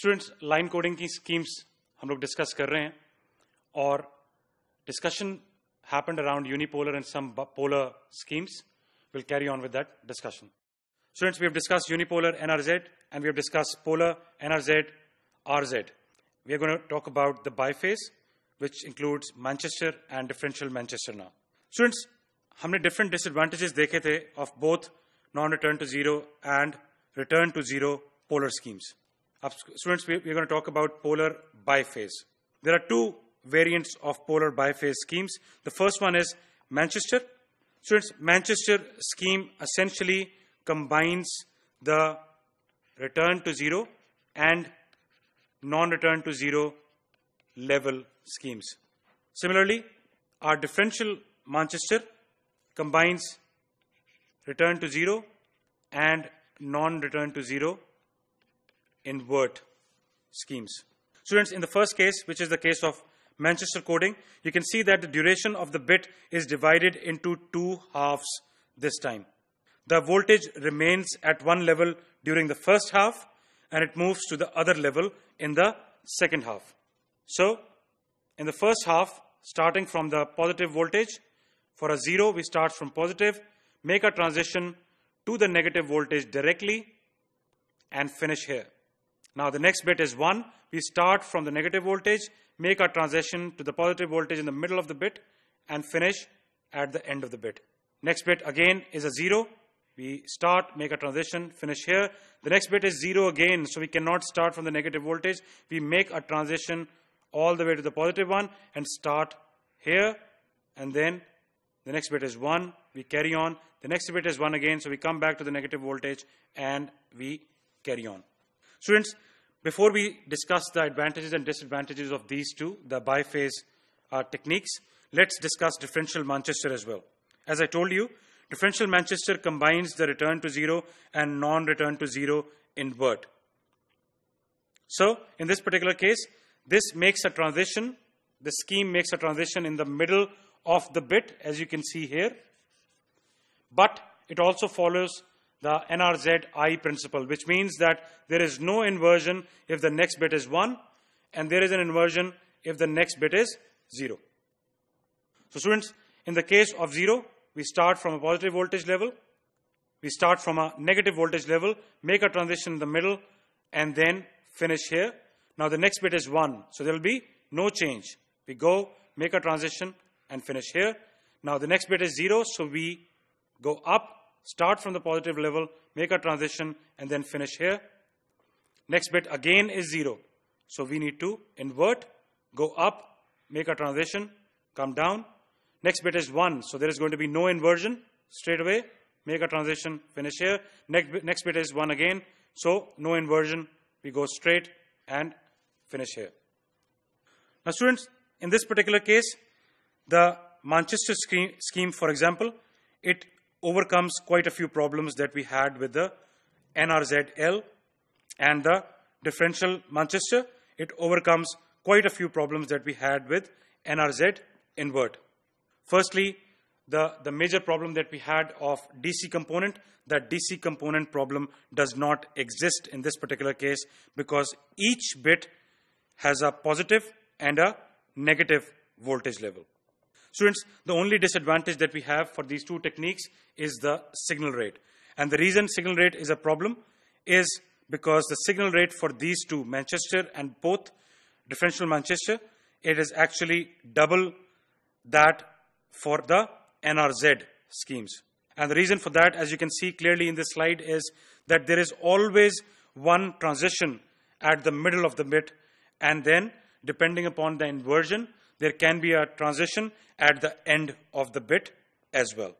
Students line coding की schemes हम लोग डिस्कस कर रहे हैं और discussion happened around unipolar and some polar schemes. We'll carry on with that discussion. Students, we have discussed unipolar NRZ and we have discussed polar NRZ RZ. We are going to talk about the biphase, which includes Manchester and differential Manchester now. Students, हमने different disadvantages देखे थे of both non-return to zero and return to zero polar schemes. Students, we, are going to talk about polar biphase. There are two variants of polar biphase schemes. The first one is Manchester. Students, Manchester scheme essentially combines the return to zero and non-return to zero level schemes. Similarly, our differential Manchester combines return to zero and non-return to zero invert schemes. Students, in the first case, which is the case of Manchester coding, you can see that the duration of the bit is divided into two halves this time. The voltage remains at one level during the first half and it moves to the other level in the second half. So, in the first half, starting from the positive voltage, for a zero, we start from positive, make a transition to the negative voltage directly, and finish here. Now the next bit is 1. We start from the negative voltage, make our transition to the positive voltage in the middle of the bit, and finish at the end of the bit. Next bit again is a 0. We start, make a transition, finish here. The next bit is 0 again, so we cannot start from the negative voltage. We make a transition all the way to the positive one and start here. And then the next bit is 1. We carry on. The next bit is 1 again, so we come back to the negative voltage and we carry on. Students, before we discuss the advantages and disadvantages of these two, the biphase uh, techniques, let's discuss differential Manchester as well. As I told you, differential Manchester combines the return to zero and non-return to zero invert. So, in this particular case, this makes a transition, the scheme makes a transition in the middle of the bit, as you can see here. But it also follows the NRZI principle, which means that there is no inversion if the next bit is 1, and there is an inversion if the next bit is 0. So students, in the case of 0, we start from a positive voltage level, we start from a negative voltage level, make a transition in the middle, and then finish here. Now the next bit is 1, so there will be no change. We go, make a transition, and finish here. Now the next bit is 0, so we go up, start from the positive level, make a transition, and then finish here. Next bit again is 0. So we need to invert, go up, make a transition, come down. Next bit is 1. So there is going to be no inversion straight away. Make a transition, finish here. Next bit, next bit is 1 again. So no inversion. We go straight and finish here. Now students, in this particular case, the Manchester scheme, for example, it overcomes quite a few problems that we had with the NRZL and the differential Manchester. It overcomes quite a few problems that we had with NRZ invert. Firstly, the, the major problem that we had of DC component, that DC component problem does not exist in this particular case because each bit has a positive and a negative voltage level. Students, the only disadvantage that we have for these two techniques is the signal rate. And the reason signal rate is a problem is because the signal rate for these two, Manchester and both differential Manchester, it is actually double that for the NRZ schemes. And the reason for that, as you can see clearly in this slide, is that there is always one transition at the middle of the bit, and then, depending upon the inversion, there can be a transition at the end of the bit as well.